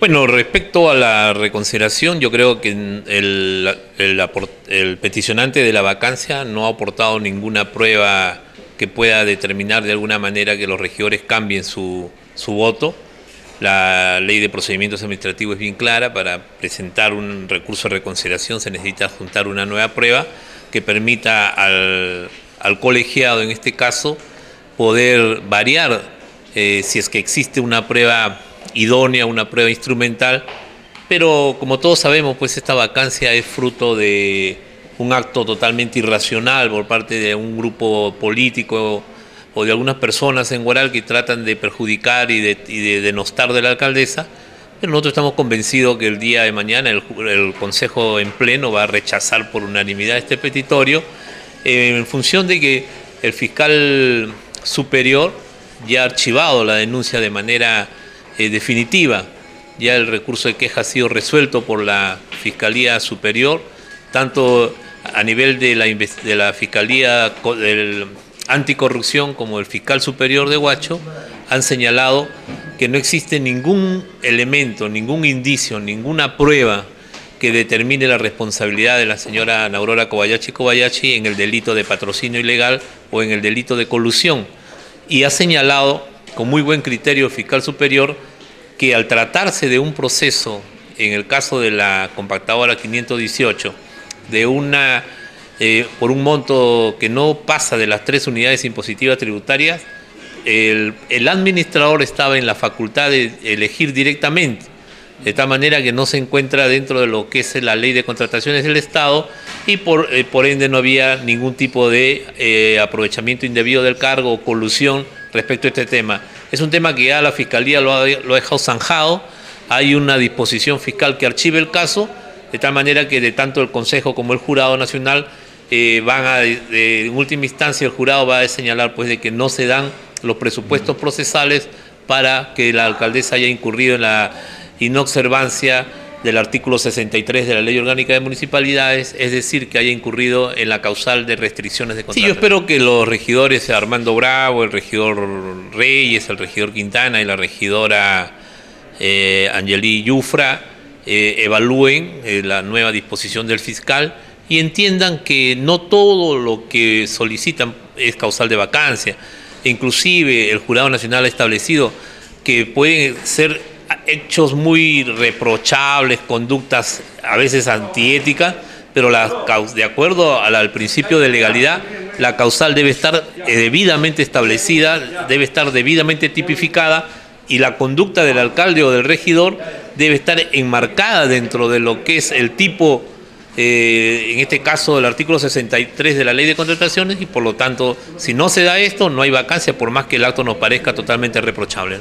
Bueno, respecto a la reconsideración, yo creo que el, peticionante de la vacancia no ha aportado ninguna prueba que pueda determinar de alguna manera que los regidores cambien su, su voto. La ley de procedimientos administrativos es bien clara, para presentar un recurso de reconsideración se necesita juntar una nueva prueba que permita al, al colegiado, en este caso, poder variar eh, si es que existe una prueba idónea, una prueba instrumental, pero como todos sabemos, pues esta vacancia es fruto de un acto totalmente irracional por parte de un grupo político o de algunas personas en Guaral que tratan de perjudicar y de, denostar de la alcaldesa, pero nosotros estamos convencidos que el día de mañana el, Consejo en pleno va a rechazar por unanimidad este petitorio eh, en función de que el fiscal superior ya ha archivado la denuncia de manera eh, definitiva. Ya el recurso de queja ha sido resuelto por la Fiscalía Superior, tanto a nivel de la, de la Fiscalía del Anticorrupción como el Fiscal Superior de Huacho, han señalado que no existe ningún elemento, ningún indicio, ninguna prueba que determine la responsabilidad de la señora Aurora Kobayashi en el delito de patrocinio ilegal o en el delito de colusión. Y ha señalado, con muy buen criterio fiscal superior, que al tratarse de un proceso, en el caso de la compactadora 518, de una, eh, por un monto que no pasa de las tres unidades impositivas tributarias, el, administrador estaba en la facultad de elegir directamente, de tal manera que no se encuentra dentro de lo que es la ley de contrataciones del Estado y por, eh, ende no había ningún tipo de eh, aprovechamiento indebido del cargo o colusión respecto a este tema. Es un tema que ya la Fiscalía lo ha, dejado zanjado, hay una disposición fiscal que archive el caso, de tal manera que de tanto el Consejo como el Jurado Nacional eh, van a, en última instancia el jurado va a señalar pues de que no se dan los presupuestos procesales para que la alcaldesa haya incurrido en la inobservancia del artículo 63 de la Ley Orgánica de Municipalidades, es decir, que haya incurrido en la causal de restricciones de contrato. Sí, yo espero que los regidores Armando Bravo, el regidor Reyes, el regidor Quintana y la regidora eh, Angelí Yufra eh, evalúen eh, la nueva disposición del fiscal y entiendan que no todo lo que solicitan es causal de vacancia. Inclusive el Jurado Nacional ha establecido que pueden ser hechos muy reprochables, conductas a veces antiéticas, pero de acuerdo al principio de legalidad, la causal debe estar eh, debidamente establecida, debe estar debidamente tipificada y la conducta del alcalde o del regidor debe estar enmarcada dentro de lo que es el tipo, eh, en este caso del artículo 63 de la ley de contrataciones y por lo tanto, si no se da esto, no hay vacancia por más que el acto nos parezca totalmente reprochable.